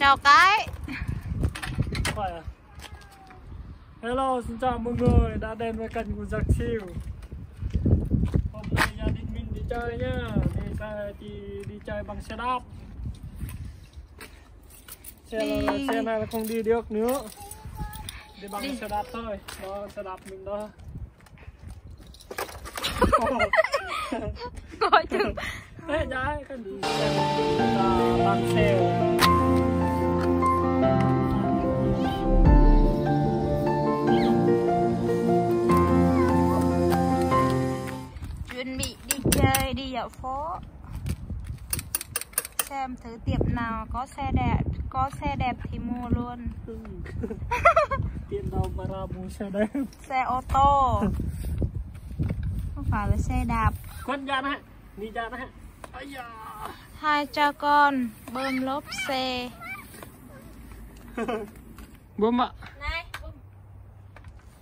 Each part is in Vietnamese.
chào cái. Hello xin chào mọi người đã đến với kênh của giặc siêu. Hôm nay gia đình mình đi chơi nhá đi thì đi chơi bằng xe đạp. Xe Đi. là, xe này là không đi được nữa. Đi bằng Đi. xe đạp thôi đó xe đạp mình đó. Coi chừng. Ê, đấy, cái đi xe là bằng xe dạo phố. Xem thử tiệm nào có xe đẹp có xe đẹp thì mua luôn. Tiền đâu mà ra mua xe đấy xe ô tô. Không phải là xe đạp. Quân ra nè đi ra da. Hai cha con bơm lốp xe. Bơm ạ. Này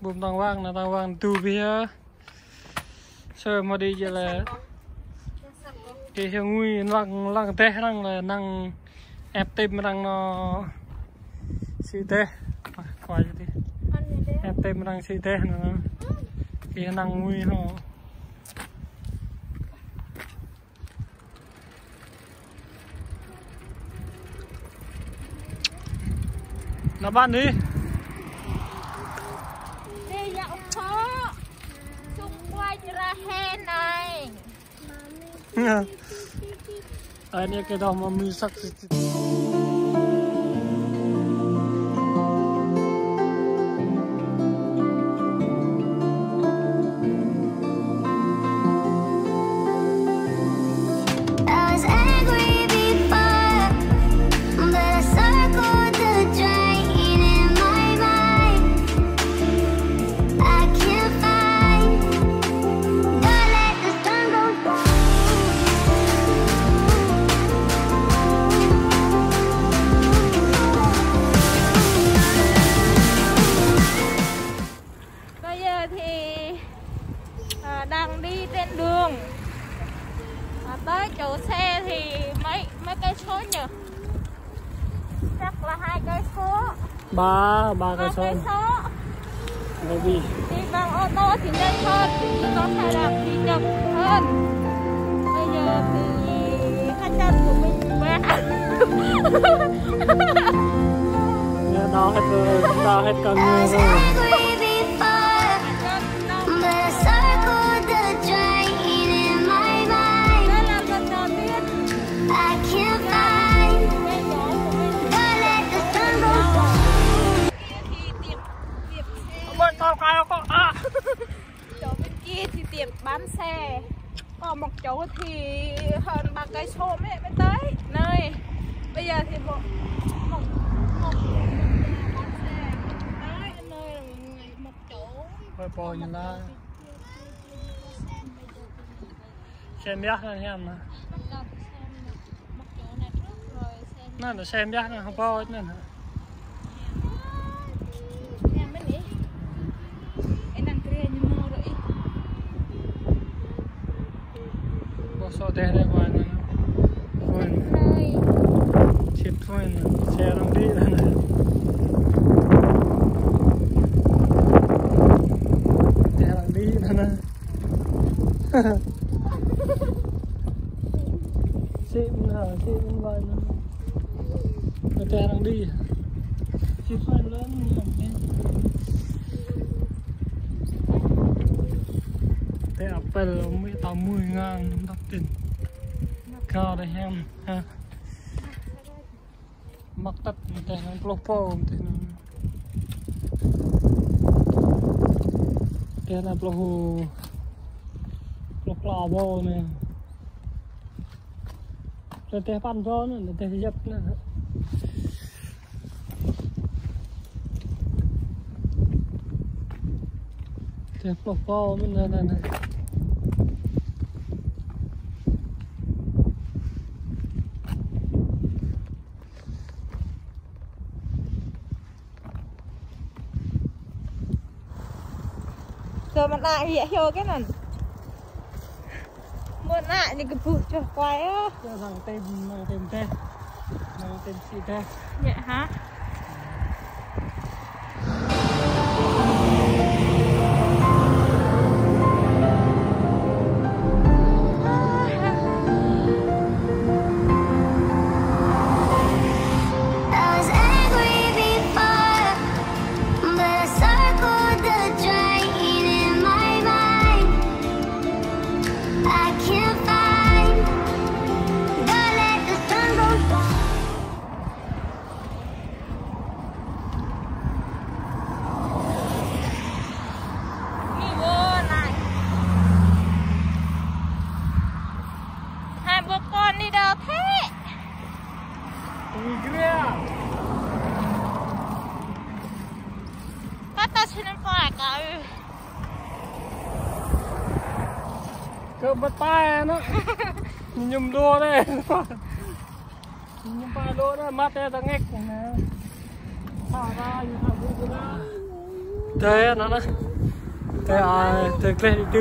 bơm. Tàng vàng là tàng vàng từ phía. Sơ mà đi giờ là cái hiệu nguy lăng lăng tê lăng là năng ép tim lăng nó xì tê quay đi ép tim lăng xì tê nó cái năng nguy họ là bạn đi. Đi dạo phố. Xung quanh ra he này あれやけどもう無理さして。Đang đi trên đường. À, tới chỗ xe thì mấy mấy cây số nhỉ? Chắc là hai cây số. Ba ba cây số. bởi vì đi bằng ô tô thì nhanh hơn đi có xe đạp thì chậm hơn. Bây giờ thì hai chân của mình bé đau hết rồi đau hết cả người rồi tiệm bán xe. Còn một chỗ thì hơn ba cây số mới mới tới. Nơi bây giờ thì một một một bán xe. Tới nơi một chỗ. Phải bò như là xem giác này em rồi xem nó là xem này không bò hết nè em mới nghĩ em đang kia như mơ rồi bò so tè đây ngoài này thôi nơi chip thôi nè xe đang đi nè xe đang đi rồi nè xịn hả xịn nè xe đang đi chip thôi lớn Thế Apple mới tao 10 ngàn đắp tiền Cao đây em ha. Mắc tất thì nó plopo thì nó Thế là plopo Plopo bò nè. Rồi thế pan gió nữa, thế dập nữa. Thế plopo mình nè nè giờ mà lại hiện hiểu cái này. Mượn lại những cái phụ cho quái á. Giờ thằng tìm tìm tên tìm chị tên nhẹ dạ hả? 私の子は買う。Cơ bắt tay nó Nhùm đua đây Nhùm ba đua đây Mắt đây ta ngách Thế, nó nó Thế à Thế kê đi